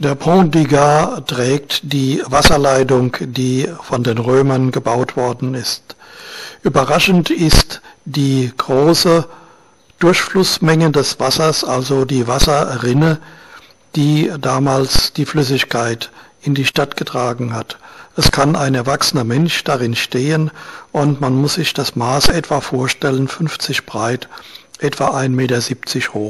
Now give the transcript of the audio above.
Der Pont du Gard trägt die Wasserleitung, die von den Römern gebaut worden ist. Überraschend ist die große Durchflussmenge des Wassers, also die Wasserrinne, die damals die Flüssigkeit in die Stadt getragen hat. Es kann ein erwachsener Mensch darin stehen und man muss sich das Maß etwa vorstellen, 50 breit, etwa 1,70 Meter hoch.